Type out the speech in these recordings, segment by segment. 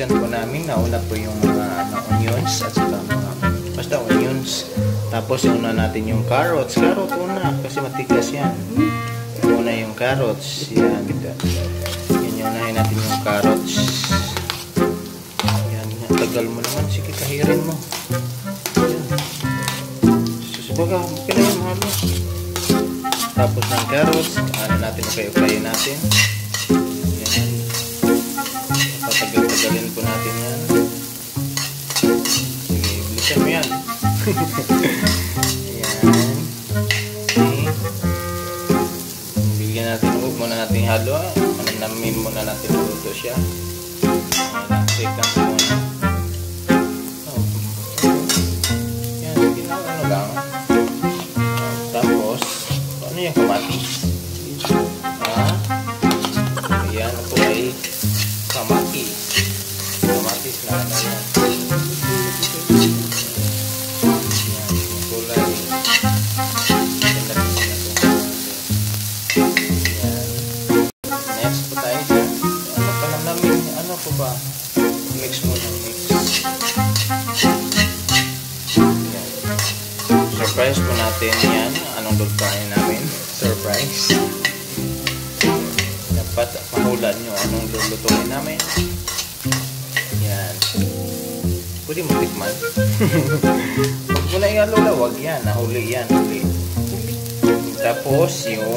binibilisan po namin. Nauna po yung mga ano, onions at saka mga basta onions. Tapos iuna natin yung carrots. Carrot una kasi matigas yan. Una yung carrots. Yan. Yan unahin natin yung carrots. Yan. Tagal mo naman. Sige, kahirin mo. Yan. Susubaga, kailangan mo halo. Tapos ng carrots, ano natin ukay-ukay natin. Yan. Patagal-tagalin po natin yan. Sige, bilisan mo yan. Ayan. Okay. Bigyan natin, huwag muna natin halo. ah. Mananamin muna natin luto siya. Ayan, seconds muna. Oh. Yan, ginawa ano lang. Tapos, ano yung kamatis? Ano po ba? Mix mo ng mix. Ayan. Surprise po natin yan. Anong lulutuin namin? Surprise. Dapat mahulan nyo anong lulutuin namin. Yan. Pwede mo tikman. Huwag mo na ialula. Huwag yan. Nahuli yan. Huli. Tapos yung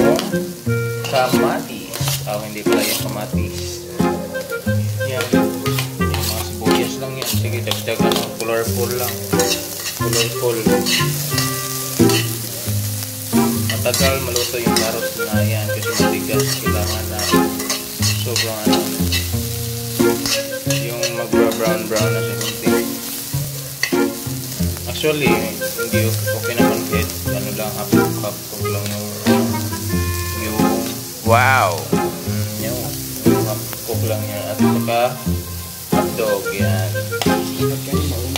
kamatis. Oh, hindi pala yung kamatis. Dagdagan ng colorful lang. Colorful. Matagal maluto yung carrots na yan kasi matigas kailangan na sobrang ano yung magbra-brown brown na kunti. Actually, hindi okay naman kahit ano lang half half cook lang yung yung wow yung, half cook lang yan at saka hotdog yan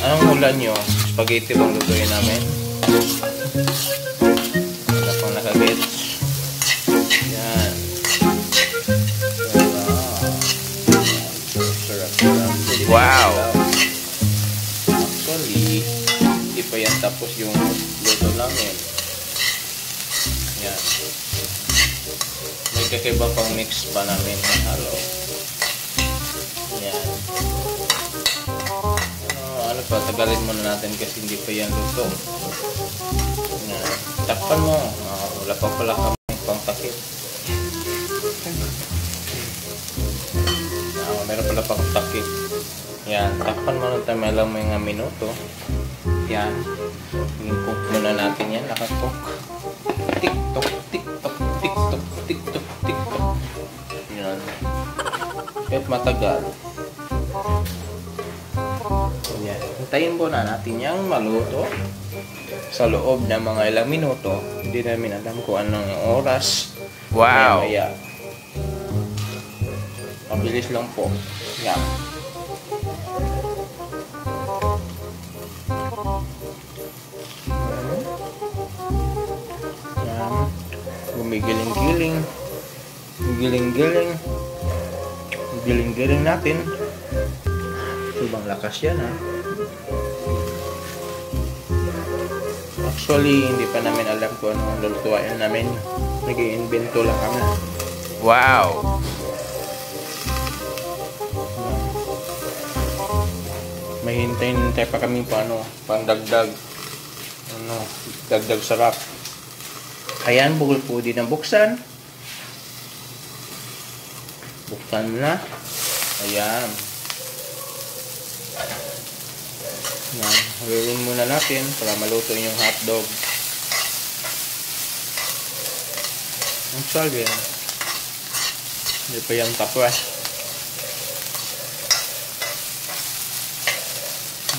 anong ulan nyo? spaghetti bang lutuin namin? Wala pang nakagets. Yan. Sarap. Wow! Actually, hindi pa yan tapos yung luto namin. Yan. May kakaiba pang mix pa namin ng halo. Ano, ano pa, tagalin muna natin kasi hindi pa yan luto. Yan. Takpan mo. Ah, wala pa pala kami pang takip. Ah, meron pala pang takip. Yan. Takpan lang tayo lang mga minuto. Yan. I-cook muna natin yan. Nakakook. Tiktok, tiktok, tiktok, tiktok, tiktok. Yan. Kahit matagal. Hintayin po na natin yung maluto sa loob ng mga ilang minuto. Hindi namin alam kung anong oras. Wow. Maya, Mabilis lang po. Yan. Yan. Gumigiling-giling. Giling-giling. Giling-giling natin. Subang lakas yan ha. Actually, hindi pa namin alam kung anong lulutuin namin. Nag-iimbento lang kami. Wow. May hintay-hintay pa kami pa ano, pandagdag. Ano, dagdag sarap. Ayan, bukol po din ang buksan. Buksan na. Ayan. Yan. Haluin muna natin para maluto yung hotdog. Ang sabi yan. Hindi pa yan tapos. Eh.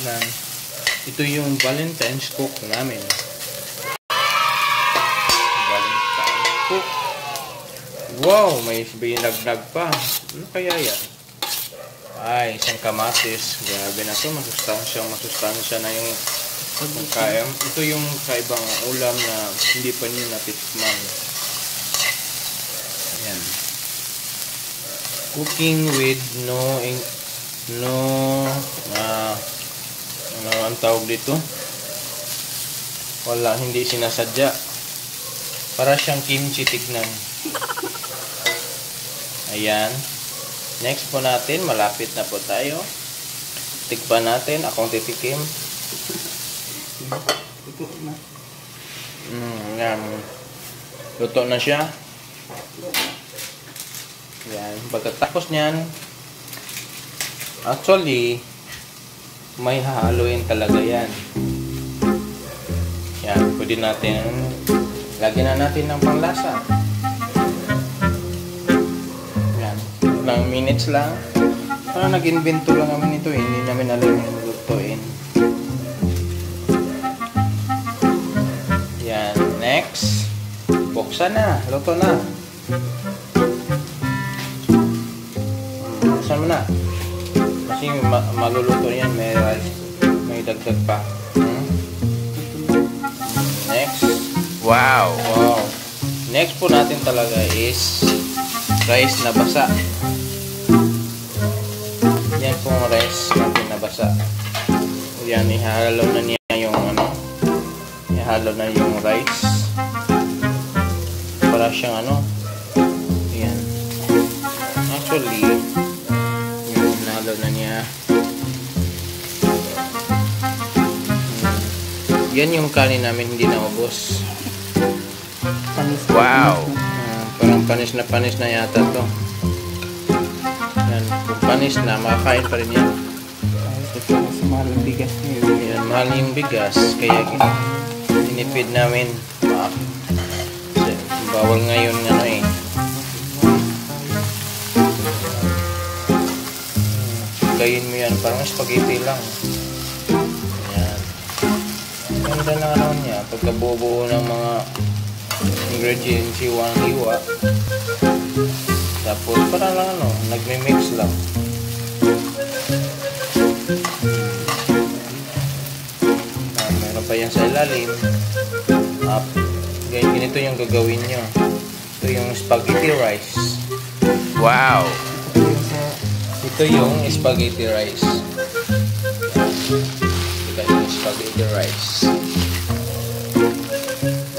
Yan. Ito yung Valentine's Cook namin. Valentine's Cook. Wow! May binagdag pa. Ano kaya yan? Ay, isang kamatis. Grabe na to. Masustansya, masustansya na yung pagkain. Ito yung kaibang ulam na hindi pa niyo natikman. Ayan. Cooking with no in- no ah ano ang tawag dito? Wala, hindi sinasadya. Para siyang kimchi tignan. Ayan. Next po natin, malapit na po tayo. Tikpan natin, akong titikim. Na. Mm, yan. Luto na siya. Yan. Pagkatapos niyan, actually, may hahaluin talaga yan. Yan. Pwede natin, lagyan na natin ng panglasa. 2 minutes lang. Parang nag-invento lang namin ito eh. Hindi namin alam yung lutuin. Yan. Next. Buksan na. Luto na. Buksan mo na. Kasi ma maluluto yan. May rice. May dagdag pa. Hmm? Next. Wow. Wow. Next po natin talaga is rice na basa. Pong rice natin na basa. Yan, ihalo na niya yung ano. Ihalo na yung rice. Para siyang ano. Yan. Actually, yung hinalo na niya. Hmm. Yan yung kanin namin hindi naubos. Panis. Wow. Ah, parang panis na panis na yata to. Panis na, makakain pa rin yan. Mas mahal ang bigas ngayon. Yan, mahal yung bigas. Kaya inipid namin. Ah, kasi bawal ngayon ano eh. Gayin mo yan. Parang spaghetti lang. Yan. Ganda na ano niya. Pagkabubuo ng mga ingredients, iwang hiwa. Tapos parang lang ano, nagme-mix lang. Ah, meron pa yan sa ilalim. Up. Ganyan, ganito yung gagawin nyo. Ito yung spaghetti rice. Wow. Ito yung sa Ito yung spaghetti rice. Ito yung spaghetti rice.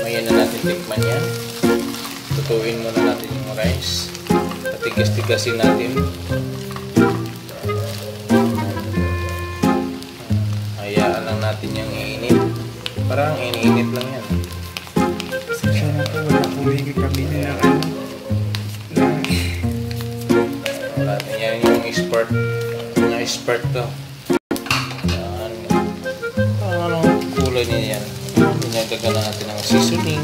Ngayon na natin tikman yan. Tutuin muna natin yung rice. Patigas-tigasin natin. Hayaan lang natin yung iinit. Parang iniinit lang yan. section na to. Wala akong higit kabili ng ano. ng- Wala na yan yung expert. Yung expert to. Parang anong kulay niya yan. Dinagdagan na natin ng seasoning.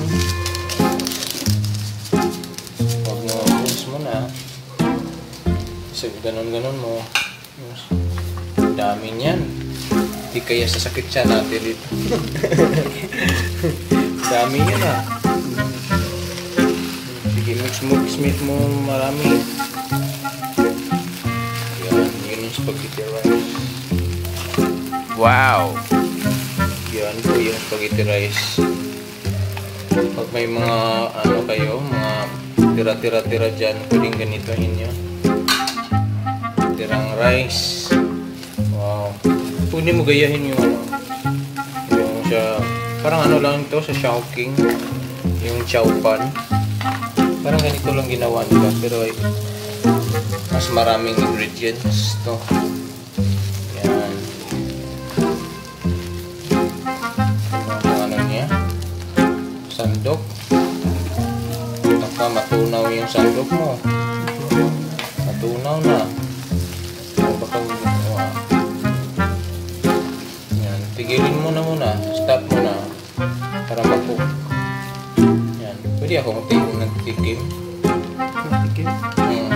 Kasi ganun-ganun mo. Dami niyan. Di kaya sasakit siya natin dito. Dami niya na. Sige, mix mo, mix mo marami. Yan, yun yung spaghetti rice. Wow. Yan po yung spaghetti rice. Pag may mga ano kayo, mga tira-tira-tira dyan, pwedeng ganitohin nyo. Tirang rice. Wow. Pwede mo gayahin yung ano, yung sa, parang ano lang ito sa Shawking, yung chow pan. Parang ganito lang ginawa nila, pero ay, mas maraming ingredients to. Yan. Ano ano niya? Sandok. Baka matunaw yung sandok mo. Matunaw na. muna, stop muna para mag-cook. Yan. Pwede ako mag-take ng tikim. Tikim? Hmm.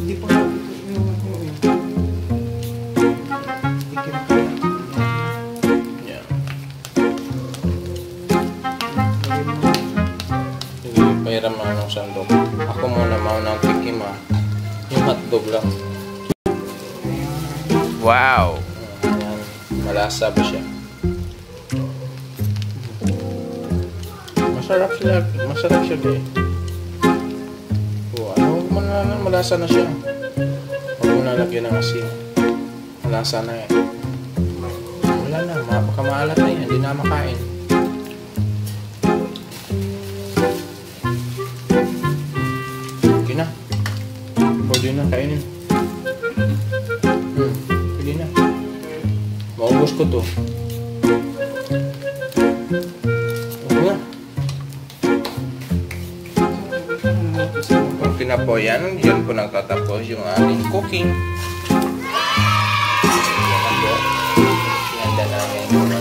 Hindi pa yung yung yung tikim. Yan. Sige, pahiram na ng sandok. Ako muna mauna ng tikim ha. Yung hotdog lang. Wow! Malasa ba siya? Masarap siya, masarap siya eh. Oh, ano na, malasa na siya. Huwag mo na lagyan ng asin. Malasa na eh. Wala na, ma- baka maalat na yan, hindi na makain. Okay na. Pwede na kainin. Hmm, pwede na. Maubos ko to. Na po yan. Yan po nagtatapos yung ating cooking. Yan na po. Handa namin